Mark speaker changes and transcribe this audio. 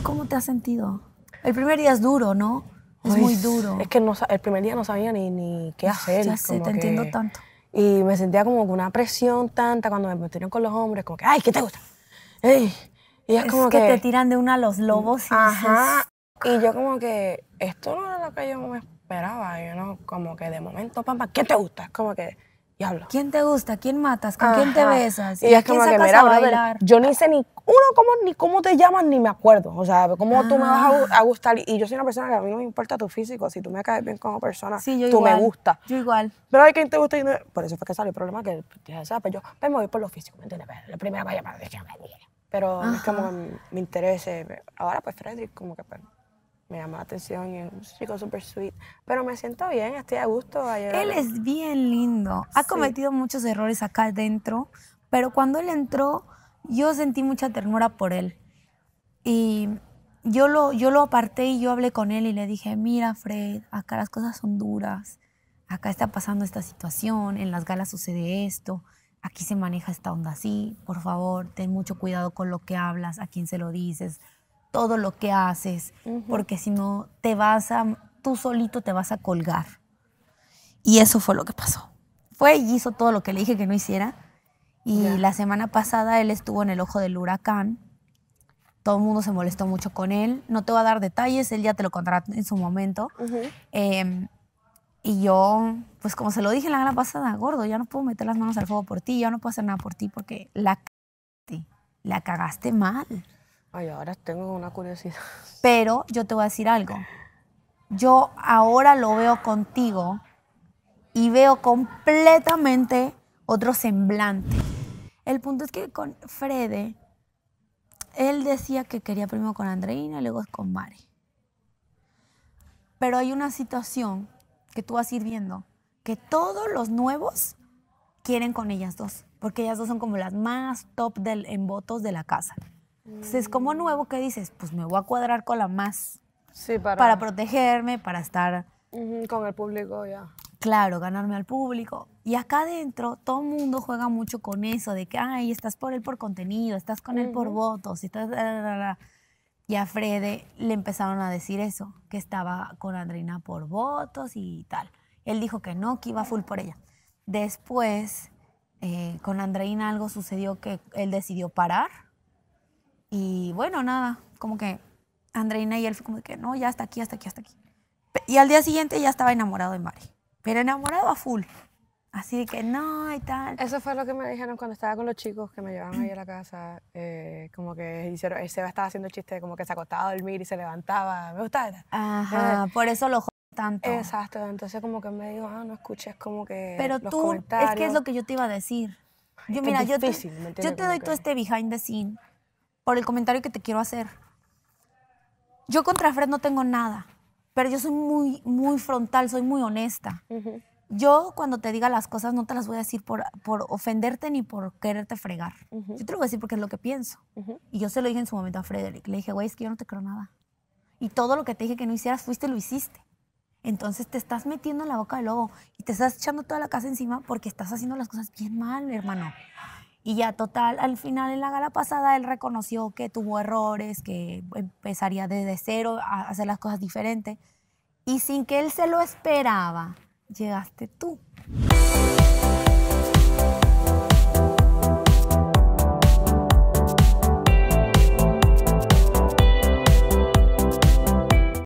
Speaker 1: ¿Tú cómo te has sentido? El primer día es duro, ¿no? Es muy duro.
Speaker 2: Es que no, el primer día no sabía ni, ni qué hacer.
Speaker 1: Ya sé, te entiendo tanto.
Speaker 2: Y me sentía como con una presión tanta cuando me metieron con los hombres, como que, ay, ¿qué te gusta? Ey. Y es, como
Speaker 1: que, te tiran de una a los lobos y
Speaker 2: Ajá. Y yo como que, esto no era lo que yo me esperaba. Yo no, como que de momento, pampa, ¿qué te gusta? Es como que, diablo.
Speaker 1: ¿Quién te gusta? ¿Quién matas? ¿Con quién te besas?
Speaker 2: Y, es como que, mira, brother, yo ni sé ni uno cómo, ni cómo te llamas ni me acuerdo. O sea, cómo tú me vas a, gustar. Y yo soy una persona que a mí no me importa tu físico. Si tú me caes bien como persona,
Speaker 1: sí,
Speaker 2: tú me gusta.
Speaker 1: Yo igual.
Speaker 2: Pero hay quien te gusta y no. Por eso fue que sale el problema que, ¿sabes? Pues yo me voy por lo físico, ¿me entiendes? La primera vaya para pero es como me interese. Ahora, pues, Frederick, como que pues, me llama la atención y es un chico súper sweet. Pero me siento bien, estoy a gusto.
Speaker 1: él es bien lindo. Ha cometido muchos errores acá adentro, pero cuando él entró, yo sentí mucha ternura por él. Y yo lo, yo lo aparté y yo hablé con él y le dije, mira, Fred, acá las cosas son duras. Acá está pasando esta situación, en las galas sucede esto aquí se maneja esta onda así, por favor, ten mucho cuidado con lo que hablas, a quién se lo dices, todo lo que haces, porque si no te vas a, tú solito te vas a colgar. Y eso fue lo que pasó. Fue y hizo todo lo que le dije que no hiciera. Y la semana pasada él estuvo en el ojo del huracán. Todo el mundo se molestó mucho con él. No te voy a dar detalles, él ya te lo contará en su momento. Y yo, pues como se lo dije en la gala pasada, gordo, ya no puedo meter las manos al fuego por ti, ya no puedo hacer nada por ti porque la cagaste, la cagaste mal.
Speaker 2: Ay, ahora tengo una curiosidad.
Speaker 1: Pero yo te voy a decir algo. Yo ahora lo veo contigo y veo completamente otro semblante. El punto es que con Frede, él decía que quería primero con Andreina y luego con Mari. Pero hay una situación que tú vas a ir viendo que todos los nuevos quieren con ellas dos, porque ellas dos son como las más top del, en votos de la casa. Entonces, como nuevo, ¿qué dices? Pues me voy a cuadrar con la más.
Speaker 2: Sí, para...
Speaker 1: Para protegerme, para estar...
Speaker 2: con el público, ya.
Speaker 1: Claro, ganarme al público. Y acá adentro, todo el mundo juega mucho con eso, de que, ay, estás por él por contenido, estás con él por votos, estás... Y a Frede le empezaron a decir eso, que estaba con Andreina por votos y tal. Él dijo que no, que iba full por ella. Después, eh, con Andreina algo sucedió que él decidió parar. Y bueno, nada, como que Andreina y él fue como que no, ya hasta aquí, hasta aquí, hasta aquí. Y al día siguiente ya estaba enamorado de Mari. Pero enamorado a full. Así de que no y tal.
Speaker 2: Eso fue lo que me dijeron cuando estaba con los chicos que me llevaban ahí a la casa. Eh, como que hicieron, Seba estaba haciendo chiste, como que se acostaba a dormir y se levantaba. Me gustaba.
Speaker 1: Ajá, eh, por eso lo tanto.
Speaker 2: Exacto, entonces como que me dijo, ah, no escuches como que
Speaker 1: Pero tú, es que es lo que yo te iba a decir. Yo, mira, yo te, yo te doy todo este behind the scene por el comentario que te quiero hacer. Yo contra Fred no tengo nada, pero yo soy muy, muy frontal, soy muy honesta. Yo cuando te diga las cosas no te las voy a decir por, por ofenderte ni por quererte fregar. Yo te lo voy a decir porque es lo que pienso. Y yo se lo dije en su momento a Frederick. Le dije, güey, es que yo no te creo nada. Y todo lo que te dije que no hicieras, fuiste y lo hiciste. Entonces te estás metiendo en la boca del lobo y te estás echando toda la casa encima porque estás haciendo las cosas bien mal, hermano. Y ya total, al final en la gala pasada él reconoció que tuvo errores, que empezaría desde cero a hacer las cosas diferentes. Y sin que él se lo esperaba, llegaste tú.